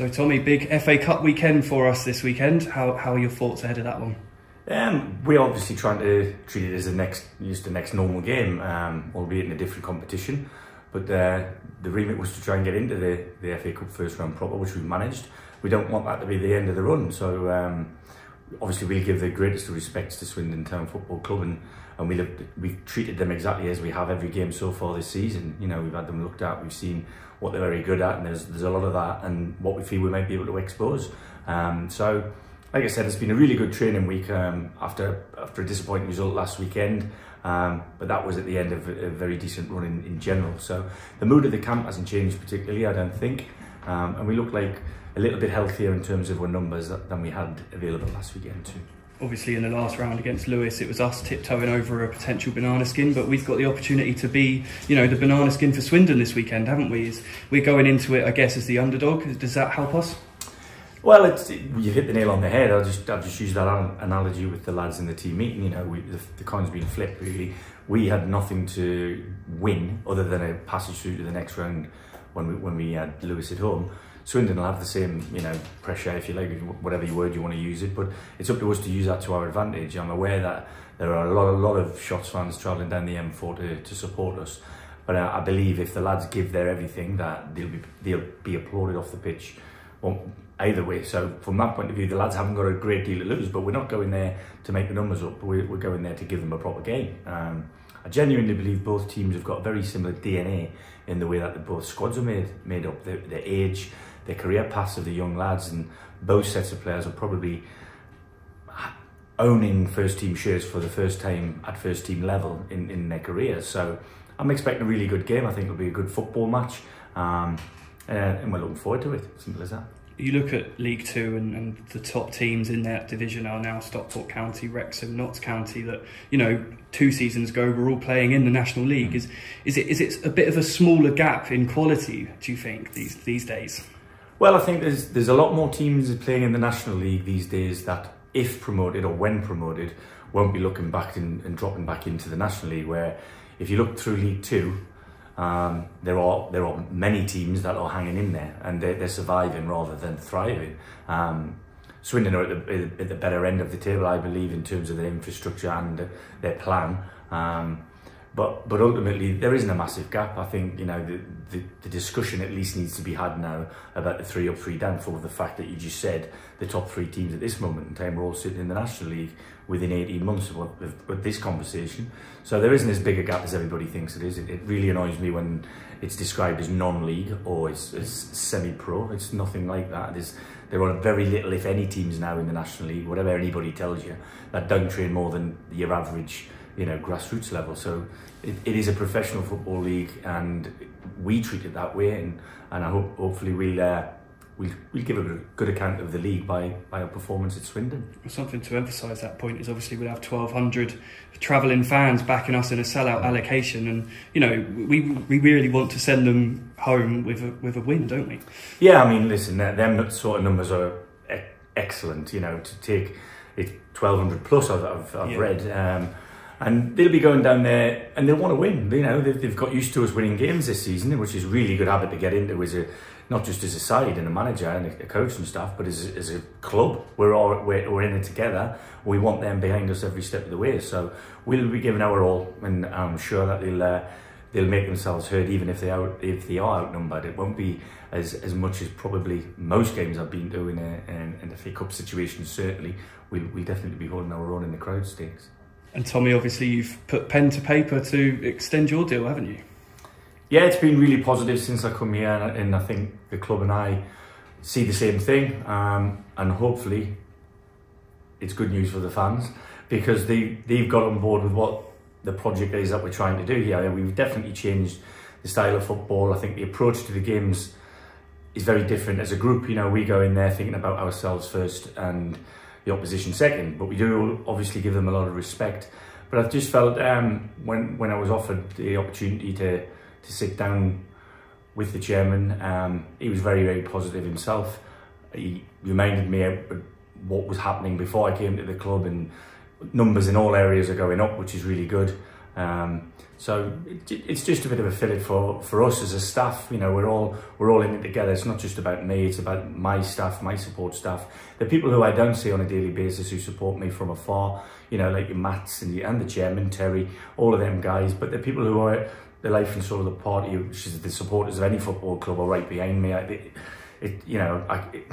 So, Tommy, big FA Cup weekend for us this weekend. How, how are your thoughts ahead of that one? Um, we're obviously trying to treat it as the next, just the next normal game, um, albeit in a different competition. But the remit was to try and get into the, the FA Cup first round proper, which we've managed. We don't want that to be the end of the run, so um, obviously we'll give the greatest of respects to Swindon Town Football Club, and, and we'll have, we've treated them exactly as we have every game so far this season. You know, we've had them looked at, we've seen what they're very good at, and there's there's a lot of that, and what we feel we might be able to expose. Um, so like I said, it's been a really good training week um, after after a disappointing result last weekend. Um, but that was at the end of a, a very decent run in, in, general. So the mood of the camp hasn't changed particularly, I don't think. Um, and we look like a little bit healthier in terms of our numbers than we had available last weekend too. Obviously, in the last round against Lewes, it was us tiptoeing over a potential banana skin, but we've got the opportunity to be, you know, the banana skin for Swindon this weekend, haven't we? We're going into it, I guess, as the underdog. Does that help us? Well, it's you hit the nail on the head. I'll just I'll just use that analogy with the lads in the team meeting. You know, we, the, the coin's been flipped. Really, we had nothing to win other than a passage through to the next round when we when we had Lewes at home. Swindon will have the same, you know, pressure if you like, whatever word you want to use it. But it's up to us to use that to our advantage. I'm aware that there are a lot, a lot of Shots fans travelling down the M4 to, to support us. But I, I believe if the lads give their everything, that they'll be they'll be applauded off the pitch. Well, either way. So from that point of view, the lads haven't got a great deal to lose, but we're not going there to make the numbers up. We're, we're going there to give them a proper game. Um, I genuinely believe both teams have got very similar DNA in the way that both squads are made made up. The, the age, the career paths of the young lads, and both sets of players are probably owning first team shares for the first time at first team level in, in their careers. So I'm expecting a really good game. I think it'll be a good football match. Um, and we're looking forward to it. Simple as that you look at League Two and, and, the top teams in that division are now Stockport County, Wrexham, Notts County. That you know, two seasons ago were all playing in the National League. Is is it is it a bit of a smaller gap in quality? Do you think these these days? Well, I think there's there's a lot more teams playing in the National League these days that, if promoted or when promoted, won't be looking back and, and dropping back into the National League. Where if you look through League Two, um, there are there are many teams that are hanging in there and they're, they're surviving rather than thriving. Um, Swindon are at the, at the better end of the table, I believe, in terms of their infrastructure and their plan. Um, but but ultimately, there isn't a massive gap. I think you know the, the, the discussion at least needs to be had now about the three up, three down. For the fact that you just said the top three teams at this moment in time are all sitting in the National League within 18 months of, what, of, of this conversation. So there isn't as big a gap as everybody thinks it is. It, it really annoys me when it's described as non-league or it's, it's semi-pro. It's nothing like that. There's, there are very little, if any, teams now in the National League, whatever anybody tells you, that don't train more than your average you know, grassroots level. So it, it is a professional football league and we treat it that way and, and I hope hopefully we'll uh, we'll, we'll give a good account of the league by, by our performance at Swindon. Something to emphasise that point is obviously we'll have 1,200 travelling fans backing us in a sellout allocation and, you know, we, we really want to send them home with a, with a win, don't we? Yeah, I mean, listen, them sort of numbers are excellent, you know, to take it 1,200 plus I've, I've, I've yeah. read. Um, and they'll be going down there and they'll want to win. You know, they've, they've got used to us winning games this season, which is really good habit to get into as a not just as a side and a manager and a coach and stuff, but as a, as a club. We're all we're, we're in it together. We want them behind us every step of the way. So we'll be giving our all, and I'm sure that they'll. Uh, they'll make themselves heard even if they are if they are outnumbered. It won't be as as much as probably most games I've been doing in, in, in the FA Cup situation. Certainly, we'll, we'll definitely be holding our own in the crowd stakes. And Tommy, obviously, you've put pen to paper to extend your deal, haven't you? Yeah, it's been really positive since I come here, and I think the club and I see the same thing. Um, and hopefully, it's good news for the fans because they they've got on board with what the project is that we're trying to do here. We've definitely changed the style of football. I think the approach to the games is very different as a group. You know, we go in there thinking about ourselves first and the opposition second, but we do obviously give them a lot of respect. But I've just felt um, when when I was offered the opportunity to to sit down with the chairman, um, he was very very positive himself. He reminded me of what was happening before I came to the club, and numbers in all areas are going up, which is really good. Um, so it, it's just a bit of a fillet for, for us as a staff. You know, we're all we're all in it together. It's not just about me. It's about my staff, my support staff, the people who I don't see on a daily basis who support me from afar. You know, like your Mats and, the, and the chairman Terry, all of them guys. But the people who are the life and soul of the party, which is the supporters of any football club, are right behind me. I, it, it, you know, I, it,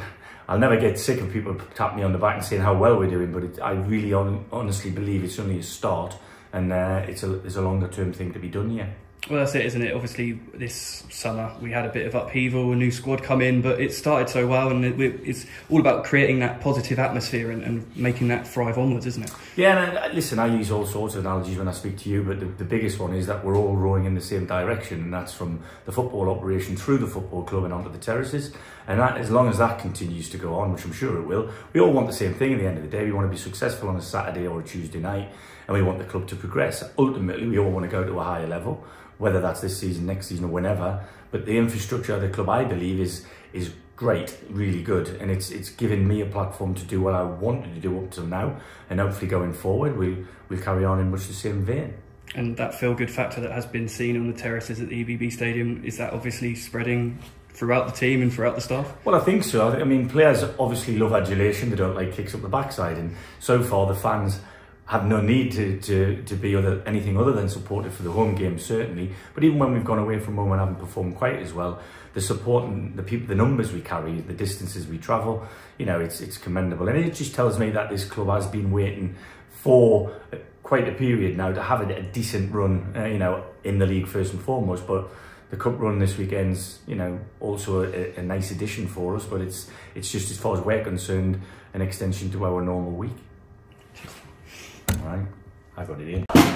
I'll never get sick of people tapping me on the back and saying how well we're doing. But it, I really on, honestly believe it's only a start and uh, it's a it's a longer term thing to be done. Yeah. Well, that's it, isn't it? Obviously, this summer we had a bit of upheaval, a new squad come in, but it started so well, and it, it's all about creating that positive atmosphere and, and, making that thrive onwards, isn't it? Yeah, and uh, listen, I use all sorts of analogies when I speak to you, but the, the biggest one is that we're all rowing in the same direction, and that's from the football operation through the football club and onto the terraces. And that, as long as that continues to go on, which I'm sure it will, we all want the same thing at the end of the day. We want to be successful on a Saturday or a Tuesday night, and we want the club to progress. Ultimately, we all want to go to a higher level whether that's this season, next season, or whenever. But the infrastructure of the club, I believe, is is great, really good, and it's it's given me a platform to do what I wanted to do up till now, and hopefully going forward, we'll we'll carry on in much the same vein. And that feel good factor that has been seen on the terraces at the EBB Stadium is that obviously spreading throughout the team and throughout the staff? Well, I think so. I mean, players obviously love adulation; they don't like kicks up the backside, and so far the fans have no need to, to, to be other, anything other than supported for the home game, certainly. But even when we've gone away from home and haven't performed quite as well, the support and the people, the numbers we carry, the distances we travel, you know, it's, it's commendable. And it just tells me that this club has been waiting for quite a period now to have a, a decent run, uh, you know, in the league first and foremost. But the cup run this weekend's, you know, also a, a nice addition for us. But it's it's just as far as we're concerned, an extension to our normal week. Right, I got it in.